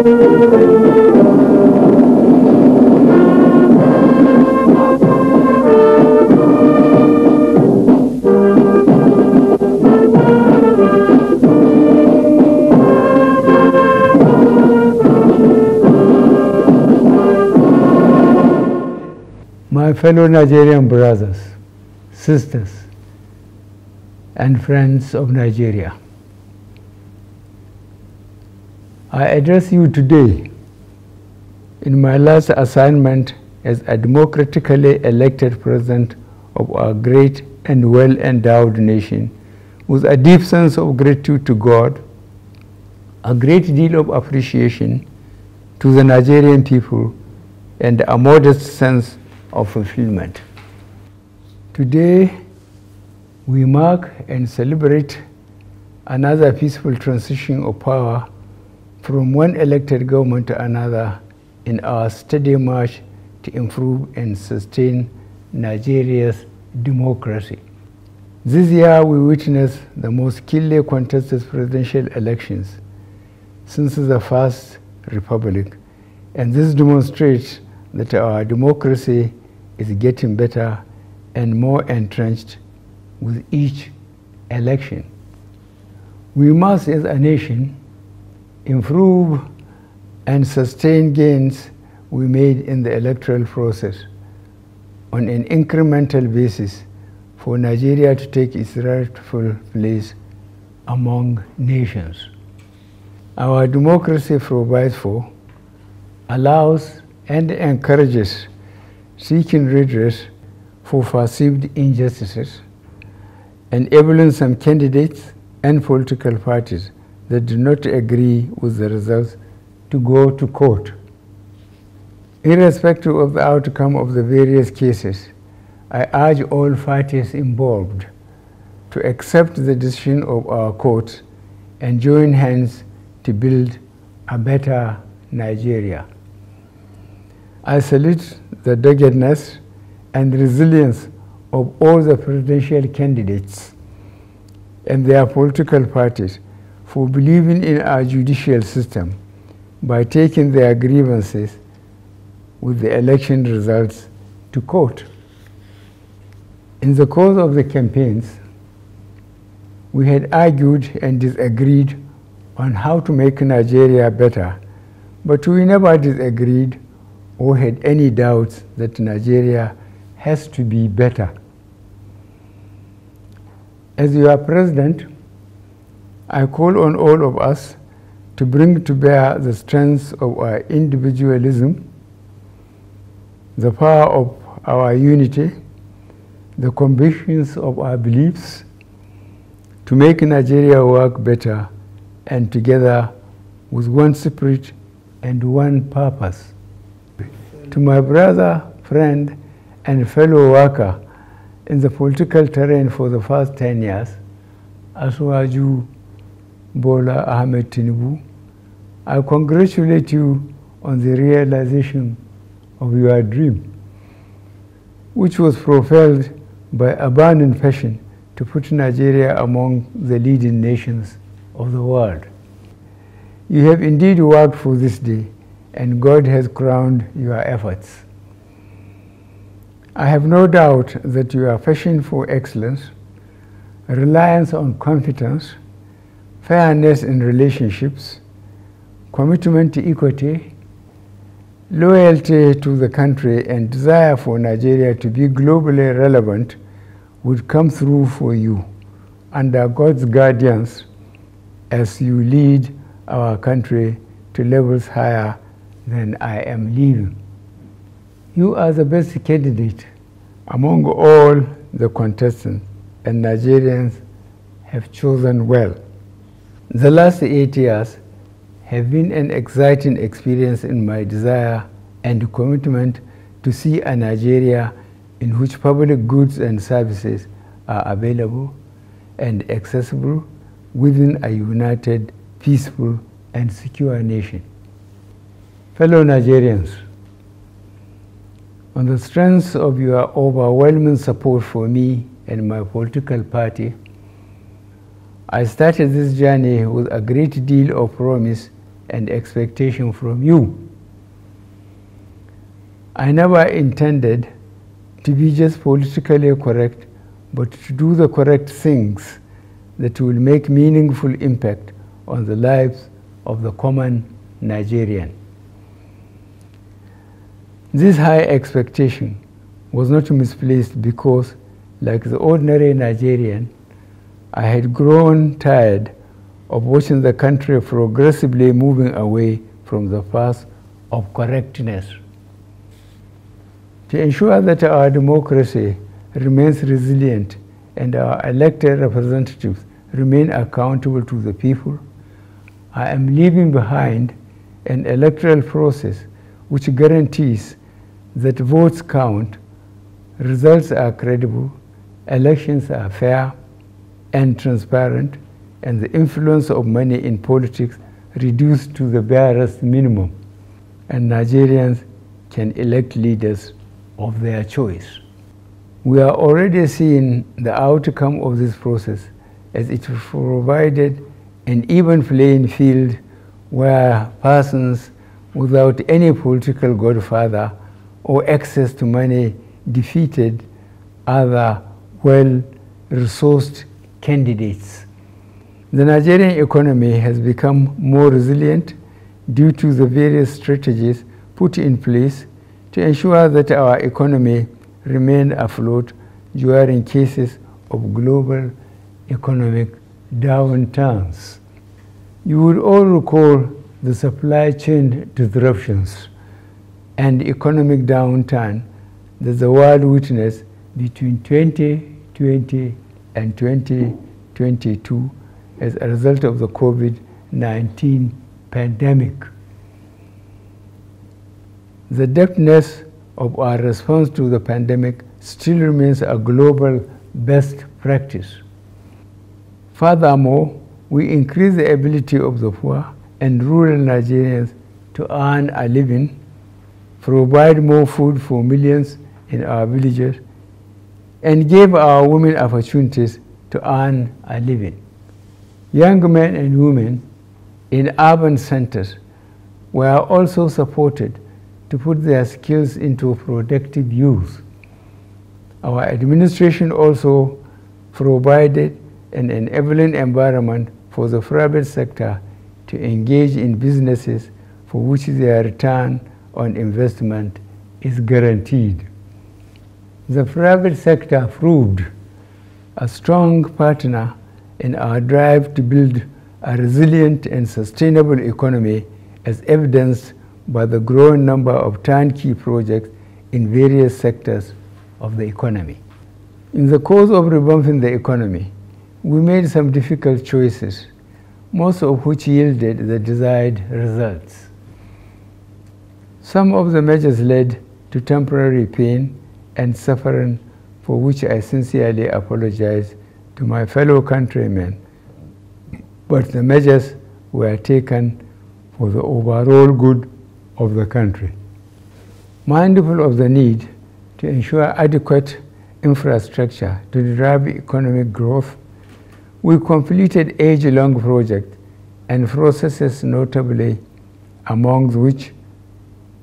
My fellow Nigerian brothers, sisters, and friends of Nigeria, I address you today in my last assignment as a democratically elected president of our great and well-endowed nation with a deep sense of gratitude to God, a great deal of appreciation to the Nigerian people, and a modest sense of fulfillment. Today, we mark and celebrate another peaceful transition of power from one elected government to another in our steady march to improve and sustain Nigeria's democracy. This year, we witnessed the most keenly contested presidential elections since the first republic, and this demonstrates that our democracy is getting better and more entrenched with each election. We must, as a nation, improve and sustain gains we made in the electoral process on an incremental basis for Nigeria to take its rightful place among nations. Our democracy provides for, allows, and encourages seeking redress for perceived injustices, enabling some candidates and political parties that do not agree with the results to go to court. Irrespective of the outcome of the various cases, I urge all parties involved to accept the decision of our courts and join hands to build a better Nigeria. I salute the doggedness and resilience of all the presidential candidates and their political parties for believing in our judicial system by taking their grievances with the election results to court. In the course of the campaigns, we had argued and disagreed on how to make Nigeria better, but we never disagreed or had any doubts that Nigeria has to be better. As your president, I call on all of us to bring to bear the strengths of our individualism, the power of our unity, the convictions of our beliefs, to make Nigeria work better and together with one spirit and one purpose. To my brother, friend, and fellow worker in the political terrain for the first 10 years, Asiwaju Bola Ahmed Tinubu, I congratulate you on the realization of your dream, which was propelled by a burning passion to put Nigeria among the leading nations of the world. You have indeed worked for this day, and God has crowned your efforts. I have no doubt that your passion for excellence, reliance on competence, fairness in relationships, commitment to equity, loyalty to the country, and desire for Nigeria to be globally relevant would come through for you under God's guidance as you lead our country to levels higher than I am leaving. You are the best candidate among all the contestants, and Nigerians have chosen well. The last eight years have been an exciting experience in my desire and commitment to see a Nigeria in which public goods and services are available and accessible within a united, peaceful, and secure nation. Fellow Nigerians, on the strength of your overwhelming support for me and my political party, I started this journey with a great deal of promise and expectation from you. I never intended to be just politically correct, but to do the correct things that will make meaningful impact on the lives of the common Nigerian. This high expectation was not misplaced because, like the ordinary Nigerian, I had grown tired of watching the country progressively moving away from the path of correctness. To ensure that our democracy remains resilient and our elected representatives remain accountable to the people, I am leaving behind an electoral process which guarantees that votes count, results are credible, elections are fair and transparent, and the influence of money in politics reduced to the barest minimum, and Nigerians can elect leaders of their choice. We are already seeing the outcome of this process as it provided an even playing field where persons without any political godfather or access to money defeated other well-resourced candidates. The Nigerian economy has become more resilient due to the various strategies put in place to ensure that our economy remained afloat during cases of global economic downturns. You will all recall the supply chain disruptions and economic downturn that the world witnessed between 2020 and 2022 as a result of the COVID-19 pandemic. The depthness of our response to the pandemic still remains a global best practice. Furthermore, we increase the ability of the poor and rural Nigerians to earn a living, provide more food for millions in our villages, and gave our women opportunities to earn a living. Young men and women in urban centers were also supported to put their skills into productive use. Our administration also provided an enabling environment for the private sector to engage in businesses for which their return on investment is guaranteed. The private sector proved a strong partner in our drive to build a resilient and sustainable economy as evidenced by the growing number of turnkey projects in various sectors of the economy. In the course of revamping the economy, we made some difficult choices, most of which yielded the desired results. Some of the measures led to temporary pain and suffering for which I sincerely apologize to my fellow countrymen, but the measures were taken for the overall good of the country. Mindful of the need to ensure adequate infrastructure to drive economic growth, we completed age-long projects and processes notably among which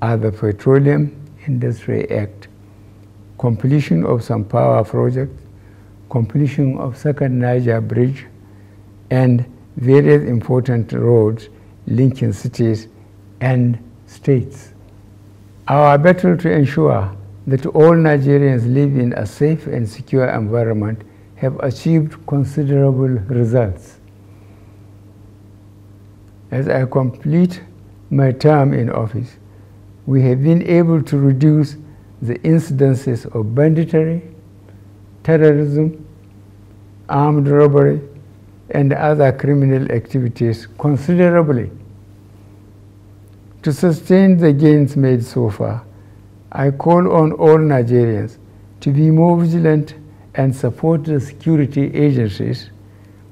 are the Petroleum Industry Act, completion of some power projects, completion of Second Niger Bridge, and various important roads linking cities and states. Our battle to ensure that all Nigerians live in a safe and secure environment have achieved considerable results. As I complete my term in office, we have been able to reduce the incidences of banditry, terrorism, armed robbery, and other criminal activities considerably. To sustain the gains made so far, I call on all Nigerians to be more vigilant and support the security agencies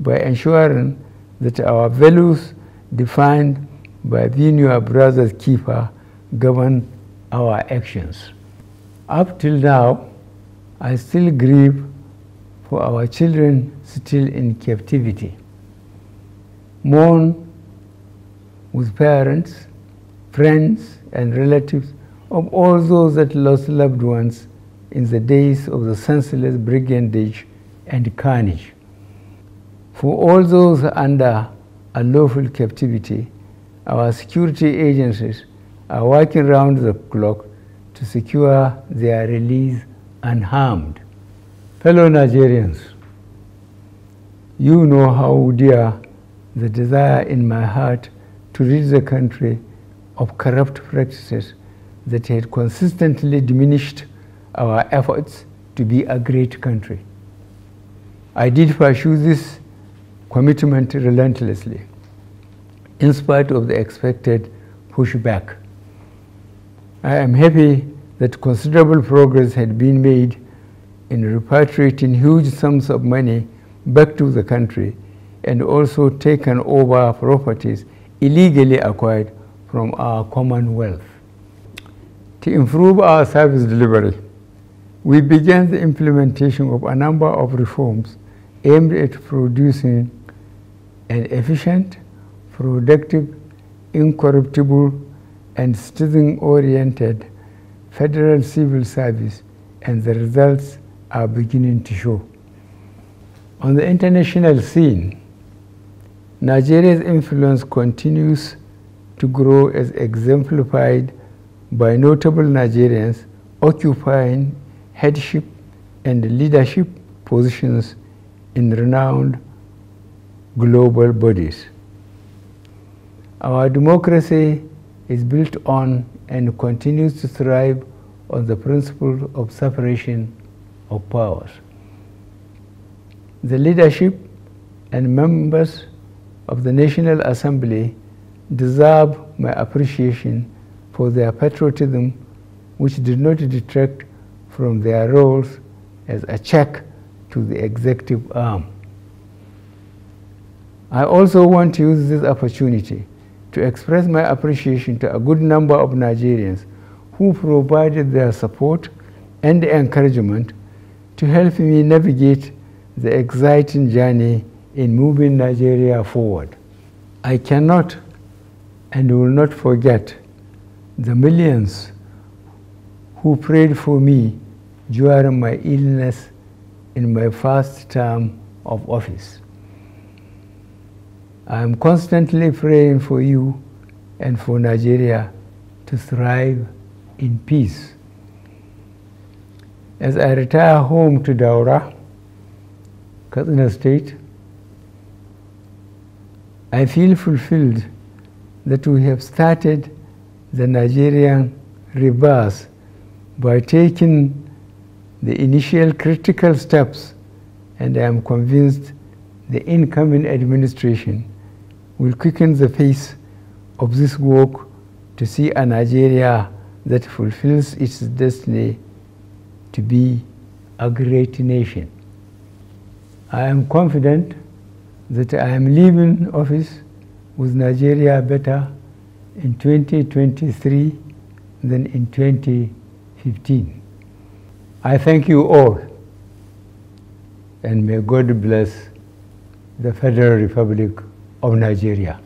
by ensuring that our values defined by being your brother's keeper govern our actions. Up till now, I still grieve for our children still in captivity, mourn with parents, friends, and relatives of all those that lost loved ones in the days of the senseless brigandage and carnage. For all those under unlawful captivity, our security agencies are working round the clock to secure their release unharmed. Fellow Nigerians, you know how dear the desire in my heart to rid the country of corrupt practices that had consistently diminished our efforts to be a great country. I did pursue this commitment relentlessly, in spite of the expected pushback. I am happy that considerable progress had been made in repatriating huge sums of money back to the country and also taken over properties illegally acquired from our commonwealth. To improve our service delivery, we began the implementation of a number of reforms aimed at producing an efficient, productive, incorruptible, and citizen-oriented federal civil service, and the results are beginning to show. On the international scene, Nigeria's influence continues to grow as exemplified by notable Nigerians occupying headship and leadership positions in renowned global bodies. Our democracy is built on and continues to thrive on the principle of separation of powers. The leadership and members of the National Assembly deserve my appreciation for their patriotism, which did not detract from their roles as a check to the executive arm. I also want to use this opportunity to express my appreciation to a good number of Nigerians who provided their support and encouragement to help me navigate the exciting journey in moving Nigeria forward. I cannot and will not forget the millions who prayed for me during my illness in my first term of office. I am constantly praying for you and for Nigeria to thrive in peace. As I retire home to Daura, Katsina State, I feel fulfilled that we have started the Nigerian rebirth by taking the initial critical steps and I am convinced the incoming administration will quicken the pace of this work to see a Nigeria that fulfills its destiny to be a great nation. I am confident that I am leaving office with Nigeria better in 2023 than in 2015. I thank you all and may God bless the Federal Republic of Nigeria.